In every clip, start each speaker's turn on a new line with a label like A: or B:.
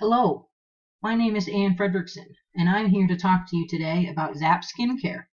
A: Hello, my name is Anne Fredrickson, and I'm here to talk to you today about Zap Skincare.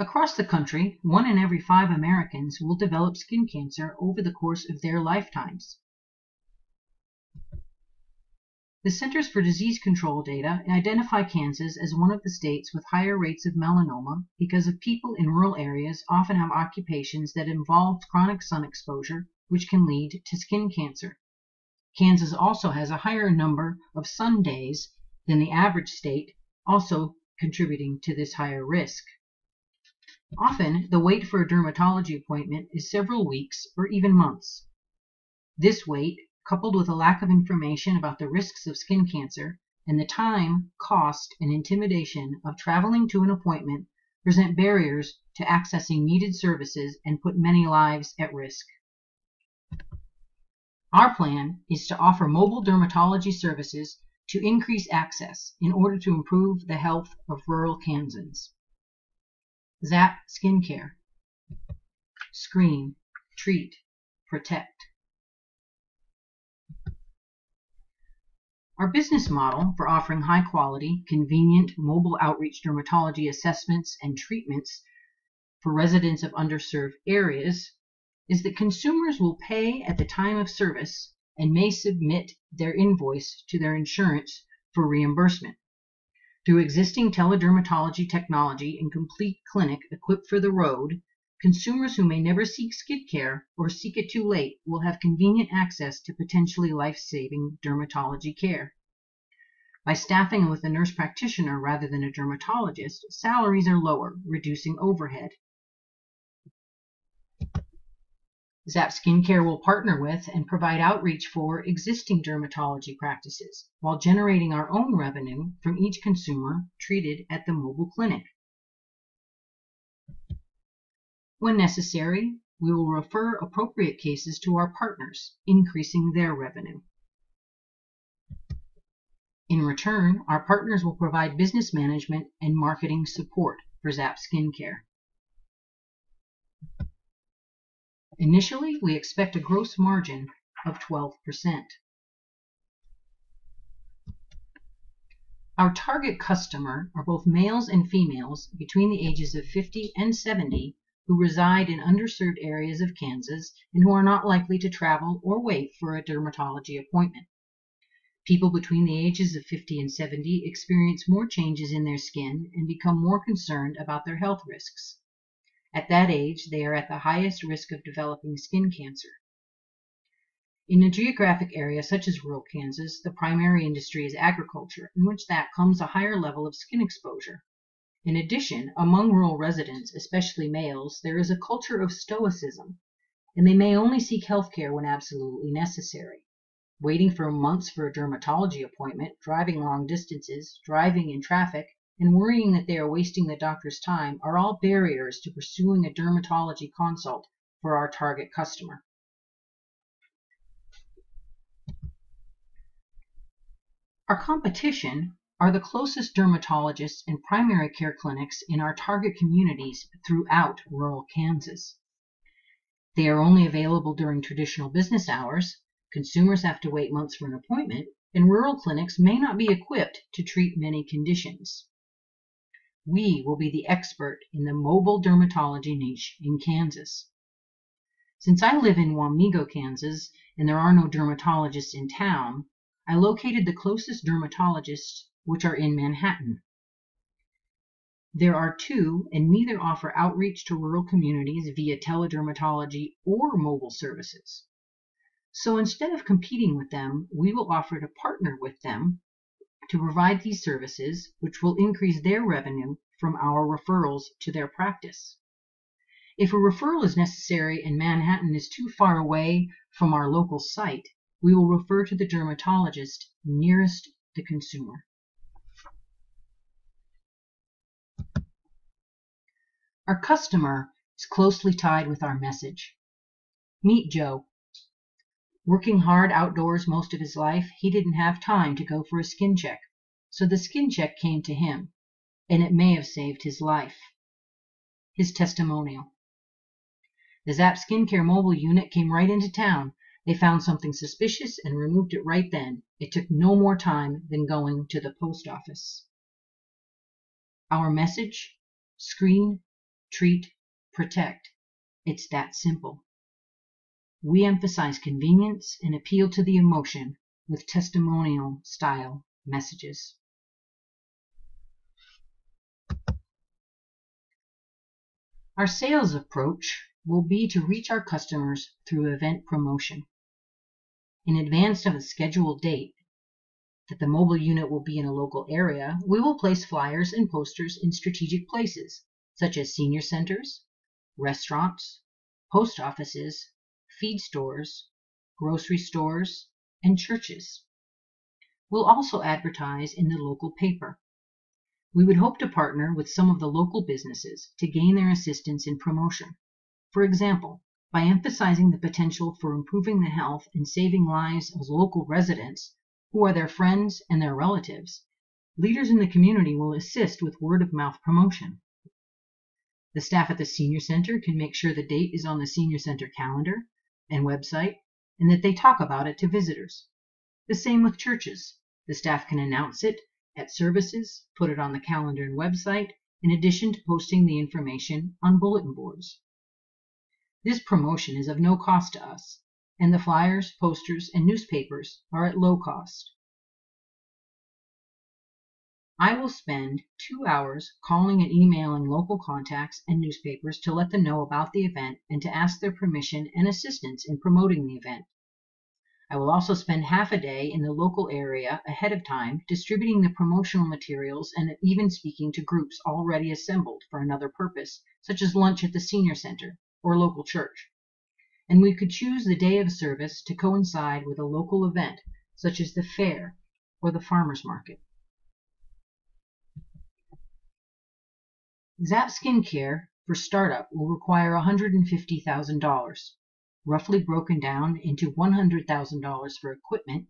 A: Across the country, one in every five Americans will develop skin cancer over the course of their lifetimes. The Centers for Disease Control data identify Kansas as one of the states with higher rates of melanoma because of people in rural areas often have occupations that involve chronic sun exposure, which can lead to skin cancer. Kansas also has a higher number of sun days than the average state, also contributing to this higher risk. Often, the wait for a dermatology appointment is several weeks or even months. This wait coupled with a lack of information about the risks of skin cancer and the time, cost, and intimidation of traveling to an appointment present barriers to accessing needed services and put many lives at risk. Our plan is to offer mobile dermatology services to increase access in order to improve the health of rural Kansans. ZAP Skincare Screen, Treat, Protect. Our business model for offering high quality, convenient mobile outreach dermatology assessments and treatments for residents of underserved areas is that consumers will pay at the time of service and may submit their invoice to their insurance for reimbursement. Through existing teledermatology technology and complete clinic equipped for the road, Consumers who may never seek skin care or seek it too late will have convenient access to potentially life-saving dermatology care. By staffing with a nurse practitioner rather than a dermatologist, salaries are lower, reducing overhead. Zap Skincare will partner with and provide outreach for existing dermatology practices while generating our own revenue from each consumer treated at the mobile clinic. When necessary, we will refer appropriate cases to our partners, increasing their revenue. In return, our partners will provide business management and marketing support for Zap Skincare. Initially, we expect a gross margin of 12%. Our target customer are both males and females between the ages of 50 and 70 who reside in underserved areas of Kansas and who are not likely to travel or wait for a dermatology appointment. People between the ages of 50 and 70 experience more changes in their skin and become more concerned about their health risks. At that age, they are at the highest risk of developing skin cancer. In a geographic area such as rural Kansas, the primary industry is agriculture, in which that comes a higher level of skin exposure. In addition, among rural residents, especially males, there is a culture of stoicism, and they may only seek health care when absolutely necessary. Waiting for months for a dermatology appointment, driving long distances, driving in traffic, and worrying that they are wasting the doctor's time are all barriers to pursuing a dermatology consult for our target customer. Our competition are the closest dermatologists and primary care clinics in our target communities throughout rural Kansas. They are only available during traditional business hours, consumers have to wait months for an appointment, and rural clinics may not be equipped to treat many conditions. We will be the expert in the mobile dermatology niche in Kansas. Since I live in Wamego, Kansas, and there are no dermatologists in town, I located the closest dermatologists which are in Manhattan. There are two, and neither offer outreach to rural communities via teledermatology or mobile services. So instead of competing with them, we will offer to partner with them to provide these services, which will increase their revenue from our referrals to their practice. If a referral is necessary and Manhattan is too far away from our local site, we will refer to the dermatologist nearest the consumer. Our customer is closely tied with our message. Meet Joe. Working hard outdoors most of his life, he didn't have time to go for a skin check, so the skin check came to him, and it may have saved his life. His testimonial. The Zap Skincare mobile unit came right into town, They found something suspicious and removed it right then. It took no more time than going to the post office. Our message screen, treat, protect. It's that simple. We emphasize convenience and appeal to the emotion with testimonial style messages. Our sales approach will be to reach our customers through event promotion. In advance of a scheduled date that the mobile unit will be in a local area, we will place flyers and posters in strategic places, such as senior centers, restaurants, post offices, feed stores, grocery stores, and churches. We'll also advertise in the local paper. We would hope to partner with some of the local businesses to gain their assistance in promotion. For example, by emphasizing the potential for improving the health and saving lives of local residents who are their friends and their relatives, leaders in the community will assist with word of mouth promotion. The staff at the Senior Center can make sure the date is on the Senior Center calendar and website and that they talk about it to visitors. The same with churches. The staff can announce it at services, put it on the calendar and website, in addition to posting the information on bulletin boards. This promotion is of no cost to us, and the flyers, posters, and newspapers are at low cost. I will spend two hours calling and emailing local contacts and newspapers to let them know about the event and to ask their permission and assistance in promoting the event. I will also spend half a day in the local area ahead of time distributing the promotional materials and even speaking to groups already assembled for another purpose, such as lunch at the senior center or local church. And we could choose the day of service to coincide with a local event, such as the fair or the farmer's market. Zap Skincare for startup will require $150,000 roughly broken down into $100,000 for equipment,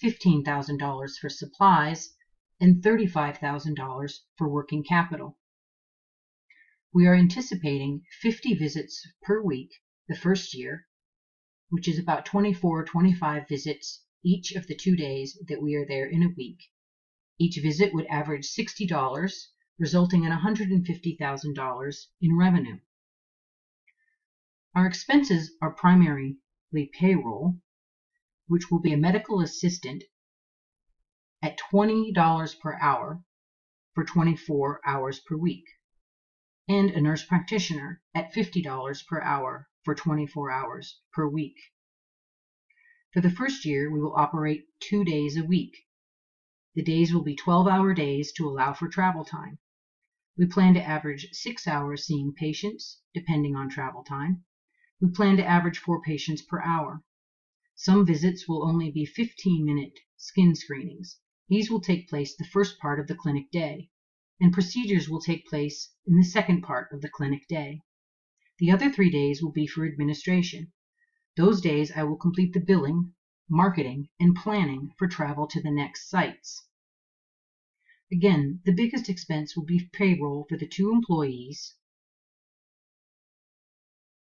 A: $15,000 for supplies, and $35,000 for working capital. We are anticipating 50 visits per week the first year, which is about 24 or 25 visits each of the two days that we are there in a week. Each visit would average $60, resulting in $150,000 in revenue. Our expenses are primarily payroll, which will be a medical assistant at $20 per hour for 24 hours per week, and a nurse practitioner at $50 per hour for 24 hours per week. For the first year, we will operate two days a week. The days will be 12 hour days to allow for travel time. We plan to average six hours seeing patients, depending on travel time. We plan to average four patients per hour. Some visits will only be 15 minute skin screenings. These will take place the first part of the clinic day, and procedures will take place in the second part of the clinic day. The other three days will be for administration. Those days I will complete the billing, marketing, and planning for travel to the next sites. Again, the biggest expense will be payroll for the two employees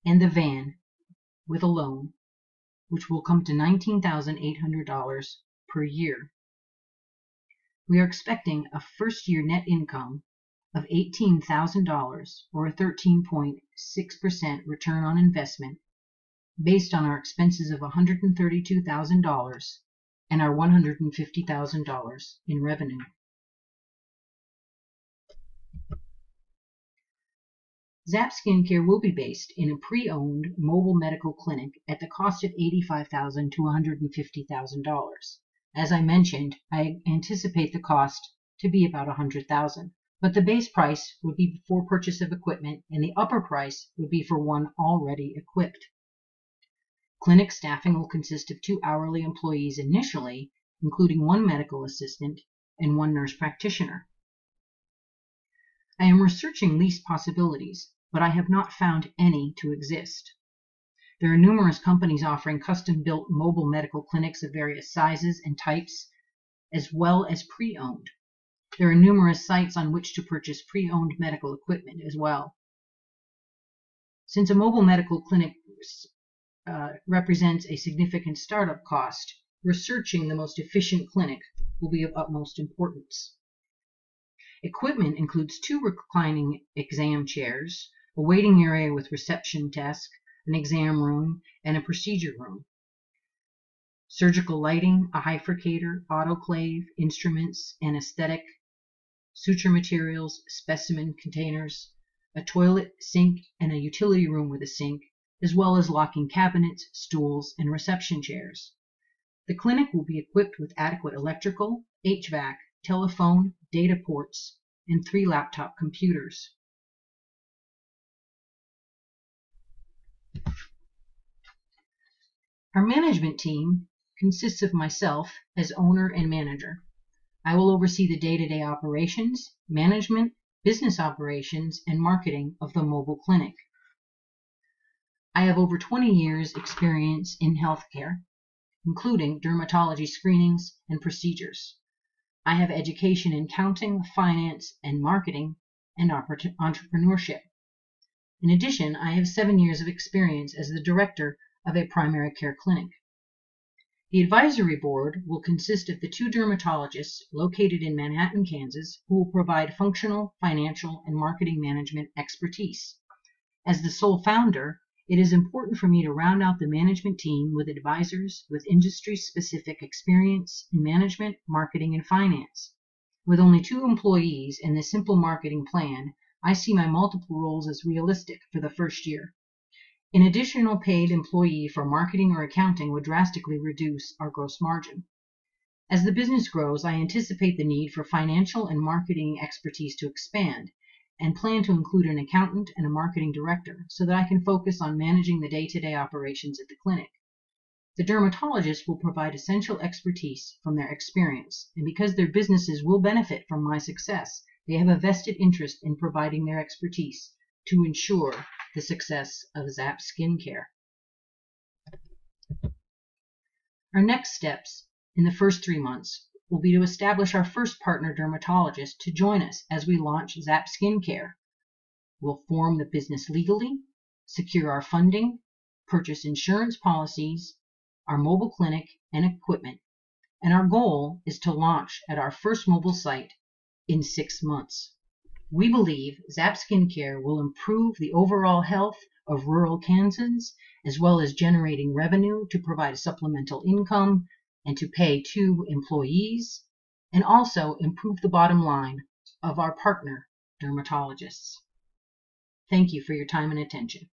A: and the van with a loan, which will come to $19,800 per year. We are expecting a first year net income of $18,000 or a 13.6% return on investment based on our expenses of $132,000 and our $150,000 in revenue. Zap Skincare will be based in a pre-owned mobile medical clinic at the cost of 85,000 to $150,000. As I mentioned, I anticipate the cost to be about 100,000, but the base price would be for purchase of equipment and the upper price would be for one already equipped. Clinic staffing will consist of two hourly employees initially, including one medical assistant and one nurse practitioner. I am researching lease possibilities, but I have not found any to exist. There are numerous companies offering custom-built mobile medical clinics of various sizes and types, as well as pre-owned. There are numerous sites on which to purchase pre-owned medical equipment as well. Since a mobile medical clinic uh, represents a significant startup cost, researching the most efficient clinic will be of utmost importance. Equipment includes two reclining exam chairs, a waiting area with reception desk, an exam room, and a procedure room. Surgical lighting, a hyfrecator, autoclave, instruments, anesthetic, suture materials, specimen containers, a toilet, sink, and a utility room with a sink, as well as locking cabinets, stools, and reception chairs. The clinic will be equipped with adequate electrical, HVAC, telephone, data ports, and three laptop computers. Our management team consists of myself as owner and manager. I will oversee the day-to-day operations, management, business operations, and marketing of the mobile clinic. I have over 20 years experience in healthcare, including dermatology screenings and procedures. I have education in counting, finance, and marketing, and entrepreneurship. In addition, I have seven years of experience as the director of a primary care clinic. The advisory board will consist of the two dermatologists located in Manhattan, Kansas, who will provide functional, financial, and marketing management expertise. As the sole founder, it is important for me to round out the management team with advisors with industry-specific experience in management, marketing, and finance. With only two employees and this simple marketing plan, I see my multiple roles as realistic for the first year. An additional paid employee for marketing or accounting would drastically reduce our gross margin. As the business grows, I anticipate the need for financial and marketing expertise to expand and plan to include an accountant and a marketing director so that I can focus on managing the day-to-day operations at the clinic. The dermatologists will provide essential expertise from their experience, and because their businesses will benefit from my success, they have a vested interest in providing their expertise to ensure the success of Zap Skincare. Our next steps in the first three months will be to establish our first partner dermatologist to join us as we launch Zap Skincare. We'll form the business legally, secure our funding, purchase insurance policies, our mobile clinic, and equipment. And our goal is to launch at our first mobile site in six months. We believe Zap Skincare will improve the overall health of rural Kansans, as well as generating revenue to provide supplemental income and to pay two employees, and also improve the bottom line of our partner dermatologists. Thank you for your time and attention.